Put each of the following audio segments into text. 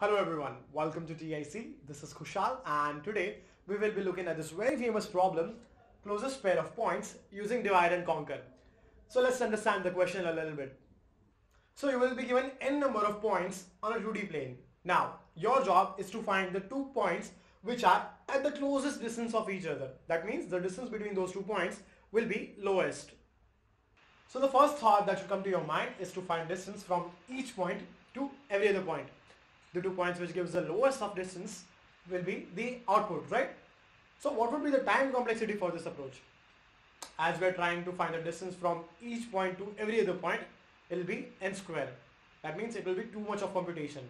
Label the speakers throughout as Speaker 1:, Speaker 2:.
Speaker 1: Hello everyone, welcome to TIC. This is Kushal and today we will be looking at this very famous problem, closest pair of points using divide and conquer. So let's understand the question a little bit. So you will be given n number of points on a 2D plane. Now your job is to find the two points which are at the closest distance of each other. That means the distance between those two points will be lowest. So the first thought that should come to your mind is to find distance from each point to every other point the two points which gives the lowest of distance will be the output, right? So what would be the time complexity for this approach? As we're trying to find the distance from each point to every other point, it will be n square. That means it will be too much of computation.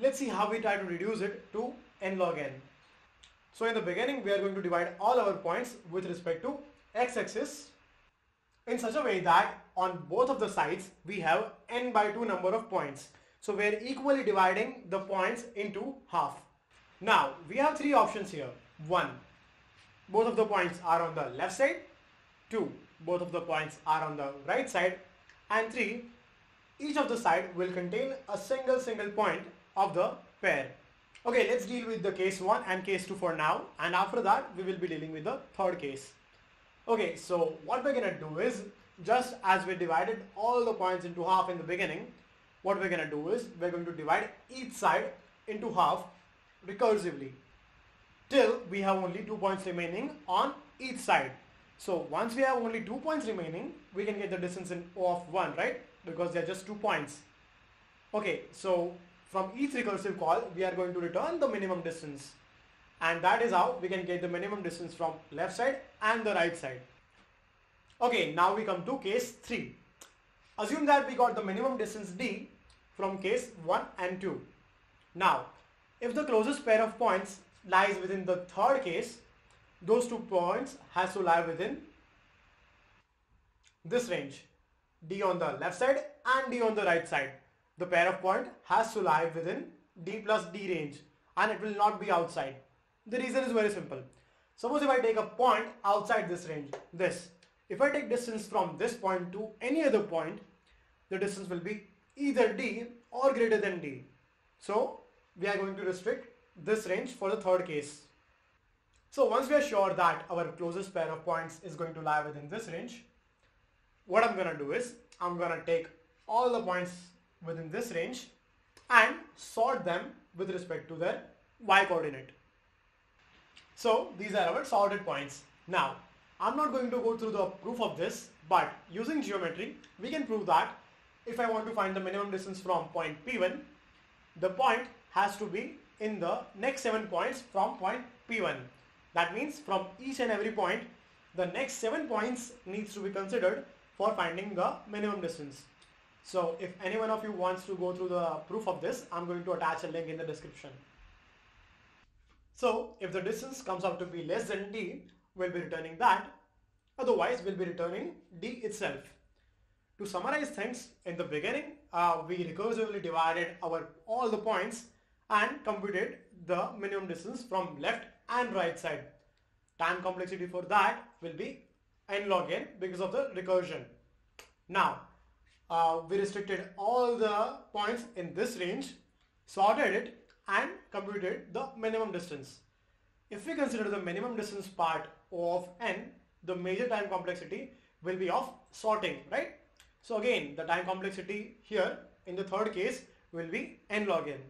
Speaker 1: Let's see how we try to reduce it to n log n. So in the beginning, we are going to divide all our points with respect to x-axis in such a way that on both of the sides, we have n by 2 number of points. So we're equally dividing the points into half. Now we have three options here. One, both of the points are on the left side. Two, both of the points are on the right side. And three, each of the side will contain a single single point of the pair. Okay, let's deal with the case 1 and case 2 for now and after that we will be dealing with the third case. Okay, so what we're gonna do is just as we divided all the points into half in the beginning, what we're going to do is we're going to divide each side into half recursively till we have only two points remaining on each side. So once we have only two points remaining, we can get the distance in O of 1, right? Because they're just two points. Okay, so from each recursive call, we are going to return the minimum distance. And that is how we can get the minimum distance from left side and the right side. Okay, now we come to case 3. Assume that we got the minimum distance d from case 1 and 2. Now, if the closest pair of points lies within the third case, those two points has to lie within this range, d on the left side and d on the right side. The pair of point has to lie within d plus d range and it will not be outside. The reason is very simple. Suppose if I take a point outside this range, this, if I take distance from this point to any other point, the distance will be either d or greater than d. So we are going to restrict this range for the third case. So once we are sure that our closest pair of points is going to lie within this range, what I'm going to do is I'm going to take all the points within this range and sort them with respect to their y coordinate. So these are our sorted points. Now I'm not going to go through the proof of this but using geometry we can prove that if I want to find the minimum distance from point P1, the point has to be in the next 7 points from point P1. That means from each and every point, the next 7 points needs to be considered for finding the minimum distance. So if any one of you wants to go through the proof of this, I'm going to attach a link in the description. So if the distance comes out to be less than d, we'll be returning that. Otherwise, we'll be returning d itself. To summarize things, in the beginning, uh, we recursively divided our all the points and computed the minimum distance from left and right side. Time complexity for that will be n log n because of the recursion. Now, uh, we restricted all the points in this range, sorted it and computed the minimum distance. If we consider the minimum distance part of n, the major time complexity will be of sorting, right? So again, the time complexity here in the third case will be n log n.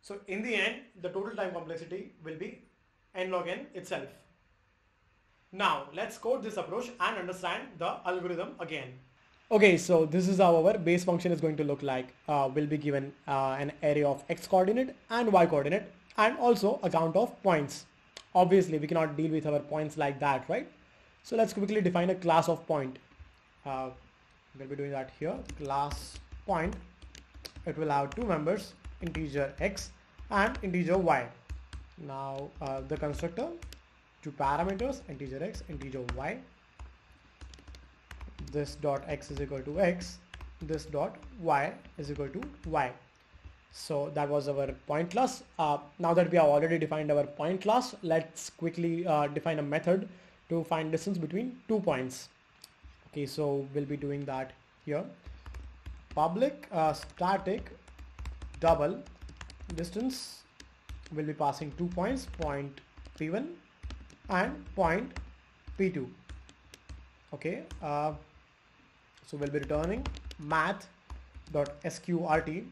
Speaker 1: So in the end, the total time complexity will be n log n itself. Now let's code this approach and understand the algorithm again. Okay, so this is how our base function is going to look like. Uh, we'll be given uh, an array of x coordinate and y coordinate and also a count of points. Obviously, we cannot deal with our points like that, right? So let's quickly define a class of point. Uh, we'll be doing that here. Class point it will have two members integer x and integer y. Now uh, the constructor two parameters integer x integer y. This dot x is equal to x this dot y is equal to y. So that was our point class. Uh, now that we have already defined our point class let's quickly uh, define a method to find distance between two points okay so we'll be doing that here. Public uh, static double. Distance will be passing two points point p1 and point p2 okay uh, so we'll be returning math dot sqrt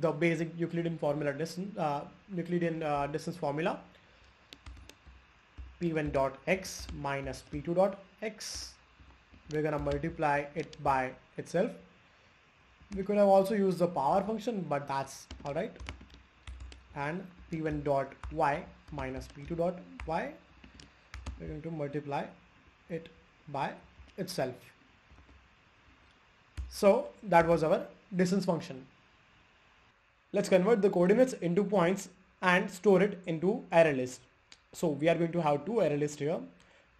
Speaker 1: the basic Euclidean formula distance uh, Euclidean uh, distance formula. P1 dot x minus p2 dot x we're gonna multiply it by itself. We could have also used the power function but that's all right and p1 dot y minus p2 dot y we're going to multiply it by itself. So that was our distance function. Let's convert the coordinates into points and store it into array list. So we are going to have two array lists here.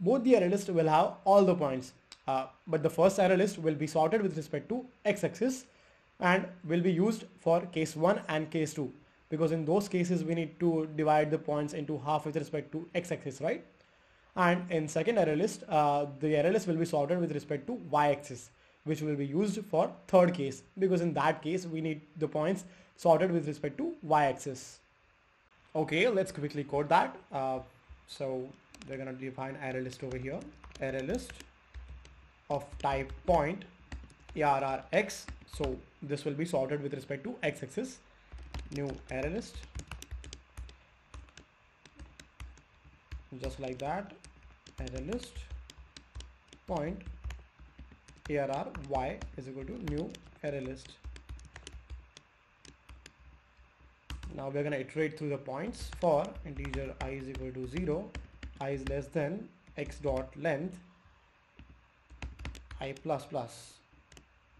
Speaker 1: Both the array list will have all the points uh, but the first array list will be sorted with respect to x-axis and will be used for case 1 and case 2 because in those cases we need to divide the points into half with respect to x-axis right? And in second array list uh, the array list will be sorted with respect to y-axis which will be used for third case. Because in that case we need the points sorted with respect to y-axis. Okay let's quickly code that. Uh, so we're gonna define array list over here. Array list of type point arrx so this will be sorted with respect to x-axis new array list just like that array list point arr y is equal to new array list now we're going to iterate through the points for integer i is equal to 0 i is less than x dot length i plus plus.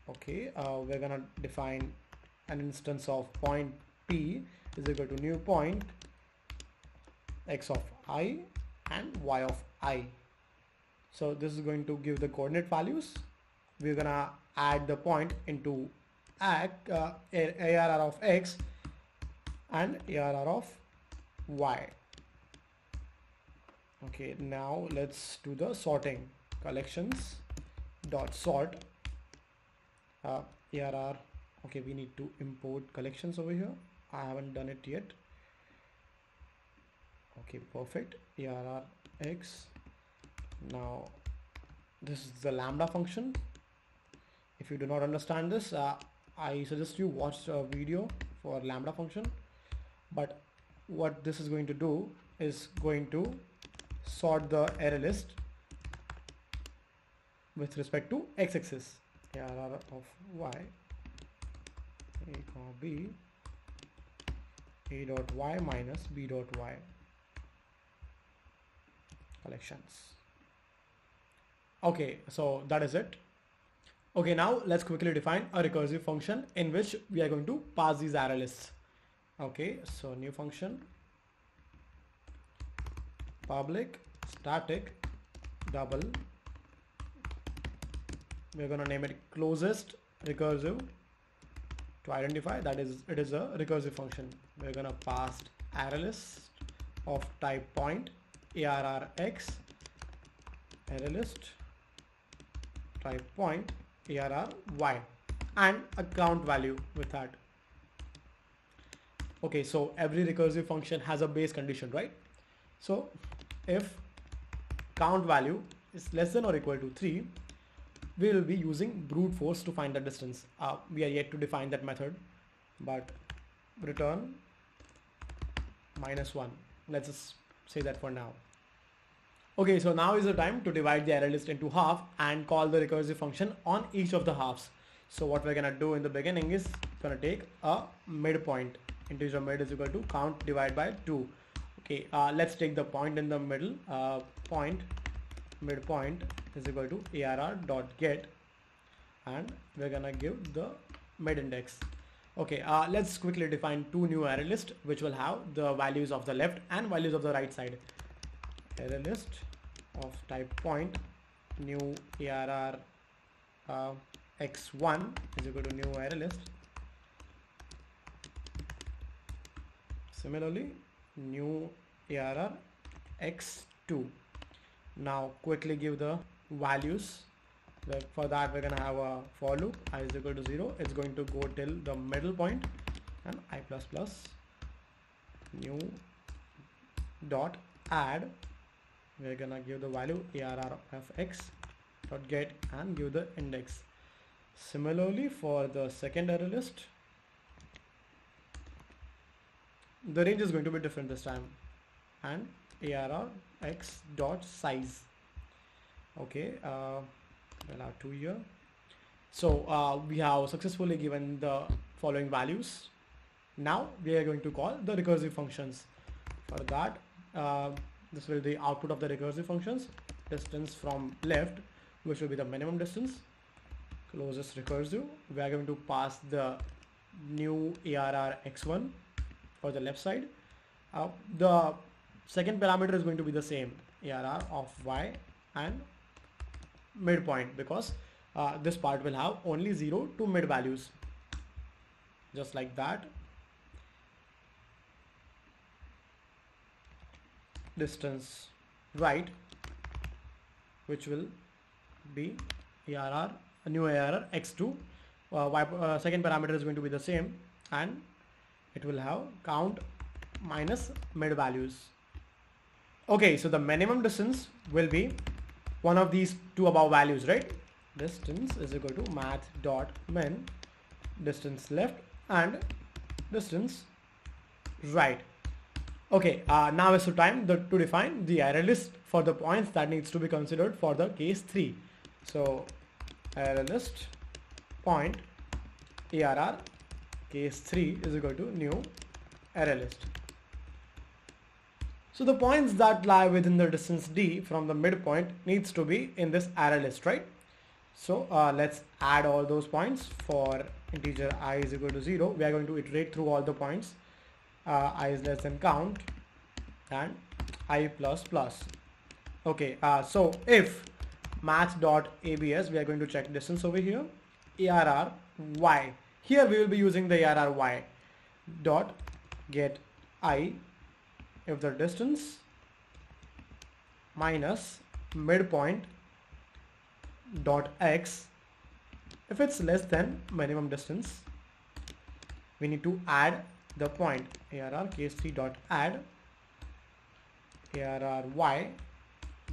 Speaker 1: Okay uh, we're gonna define an instance of point p is equal to new point x of i and y of i. So this is going to give the coordinate values. We're gonna add the point into act, uh, ARR of x and ARR of y. Okay now let's do the sorting collections dot sort. Uh, ARR okay we need to import collections over here. I haven't done it yet. Okay perfect. ARR X. Now this is the lambda function. If you do not understand this uh, I suggest you watch a video for lambda function. But what this is going to do is going to sort the array list with respect to x-axis. ARR of y a comma b a dot y minus b dot y. Collections. Okay so that is it. Okay now let's quickly define a recursive function in which we are going to pass these array lists okay so new function. Public static double we're going to name it closest recursive to identify. That is it is a recursive function. We're going to pass array list of type point arrx array list type point arry and a count value with that. Okay so every recursive function has a base condition right? So if count value is less than or equal to 3 we will be using brute force to find the distance. Uh, we are yet to define that method, but return minus 1. Let's just say that for now. Okay, so now is the time to divide the array list into half and call the recursive function on each of the halves. So what we're gonna do in the beginning is gonna take a midpoint. Integer mid is equal to count divided by 2. Okay, uh, let's take the point in the middle, uh, point, midpoint is equal to arr dot get and we're gonna give the mid index. Okay uh, let's quickly define two new array list which will have the values of the left and values of the right side. Array list of type point new arr uh, x1 is equal to new array list similarly new arr x2 now quickly give the values. For that we're gonna have a for loop i is equal to 0 it's going to go till the middle point and i plus plus new dot add. We're gonna give the value arr of x dot get and give the index. Similarly for the second array list the range is going to be different this time. And arr x dot size. Okay uh, we'll have two here so uh, we have successfully given the following values. Now we are going to call the recursive functions. For that uh, this will be the output of the recursive functions. Distance from left which will be the minimum distance. Closest recursive. We are going to pass the new arr x1 for the left side. Uh, the second parameter is going to be the same arr of y and midpoint because uh, this part will have only 0 to mid values. Just like that. Distance right which will be ARR a new ARR x2 uh, y, uh, second parameter is going to be the same and it will have count minus mid values okay so the minimum distance will be one of these two above values right distance is equal to math dot min distance left and distance right Okay, uh, now is the time the, to define the array list for the points that needs to be considered for the case 3. So array list point ARR case 3 is equal to new array list. So the points that lie within the distance d from the midpoint needs to be in this array list, right? So uh, let's add all those points for integer i is equal to 0. We are going to iterate through all the points uh, i is less than count and i plus plus okay uh, so if math dot abs we are going to check distance over here arr y here we will be using the arr y dot get i if the distance minus midpoint dot x if it's less than minimum distance we need to add the point arr case3 dot add arr y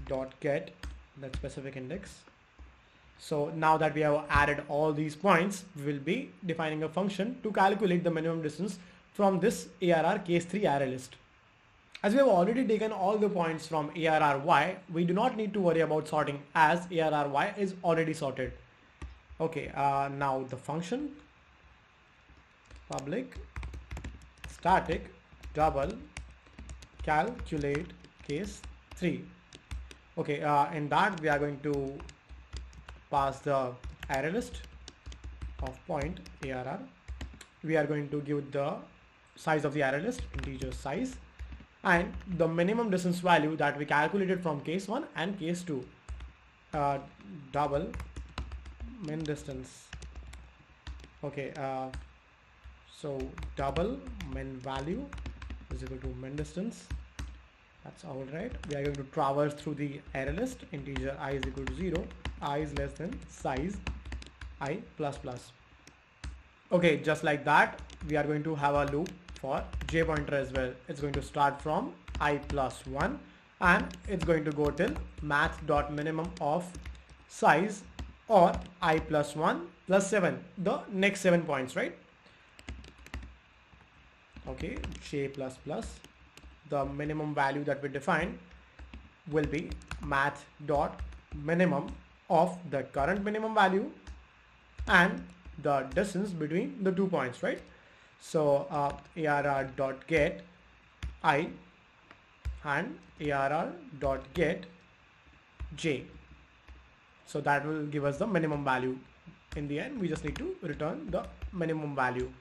Speaker 1: dot get that specific index. So now that we have added all these points we will be defining a function to calculate the minimum distance from this arr case3 array list as we have already taken all the points from ARRY, we do not need to worry about sorting as ARRY is already sorted. Okay uh, now the function. Public. Static. Double. Calculate case 3 okay uh, in that we are going to pass the array list of point arr we are going to give the size of the array list integer size and the minimum distance value that we calculated from case 1 and case 2 uh, double min distance. Okay uh, so double min value is equal to min distance. That's all right. We are going to traverse through the array list. Integer i is equal to 0 i is less than size i plus plus. Okay just like that we are going to have a loop for j pointer as well. It's going to start from i plus 1 and it's going to go till math dot minimum of size or i plus 1 plus 7 the next 7 points right? Okay j plus plus the minimum value that we define will be math dot minimum of the current minimum value and the distance between the two points right so uh, arr dot get i and arr dot get j. So that will give us the minimum value. In the end we just need to return the minimum value.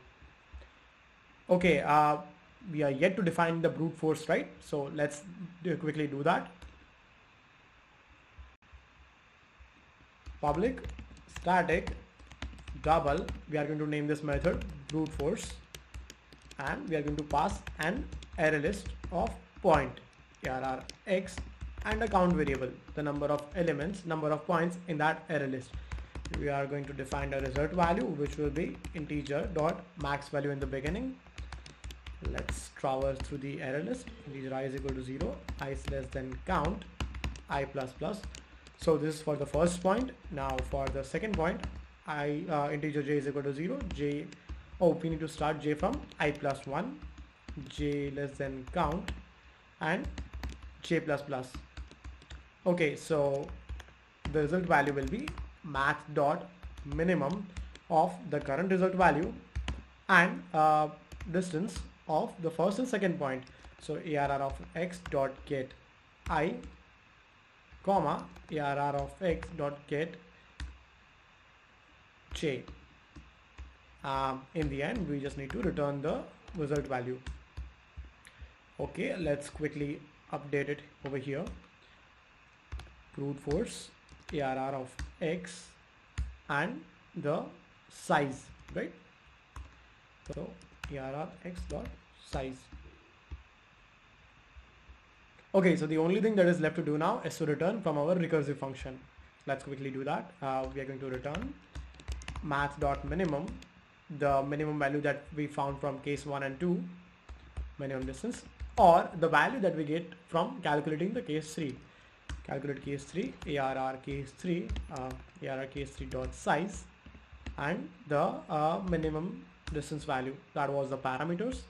Speaker 1: Okay uh, we are yet to define the brute force right? So let's quickly do that. Public static double we are going to name this method brute force and we are going to pass an array list of point. Arr x and a count variable the number of elements number of points in that array list. We are going to define a result value which will be integer dot max value in the beginning. Let's traverse through the array list. Integer i is equal to 0 i is less than count i plus plus. So this is for the first point. Now for the second point i uh, integer j is equal to 0 j oh we need to start j from i plus 1 j less than count and j plus plus. Okay so the result value will be math dot minimum of the current result value and uh, distance of the first and second point. So arr of x dot get i comma arr of x dot get j um, in the end we just need to return the result value. Okay let's quickly update it over here. Brute force arr of x and the size right? So arr x dot size. Okay so the only thing that is left to do now is to return from our recursive function. Let's quickly do that. Uh, we are going to return math dot minimum the minimum value that we found from case 1 and 2 minimum distance or the value that we get from calculating the case 3 calculate case 3 arr case 3 uh, arr case 3 dot size and the uh, minimum distance value. That was the parameters.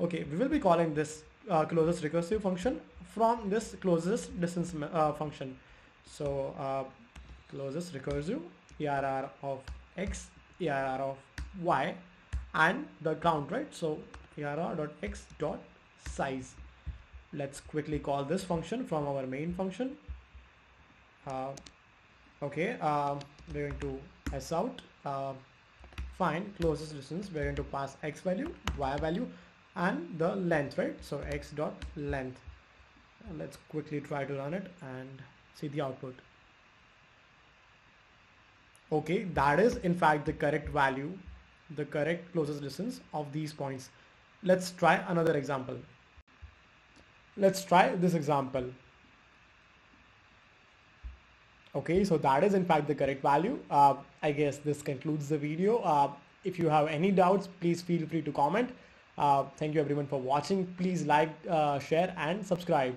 Speaker 1: Okay we will be calling this uh, closest recursive function from this closest distance uh, function. So uh, closest recursive arr of x arr of y and the count right? So arr dot x dot size. Let's quickly call this function from our main function. Uh, okay uh, we're going to s out. Uh, find closest distance. We're going to pass x value y value and the length right? So x dot length. Let's quickly try to run it and see the output. Okay that is in fact the correct value the correct closest distance of these points. Let's try another example. Let's try this example. Okay so that is in fact the correct value. Uh, I guess this concludes the video. Uh, if you have any doubts please feel free to comment. Uh, thank you everyone for watching. Please like uh, share and subscribe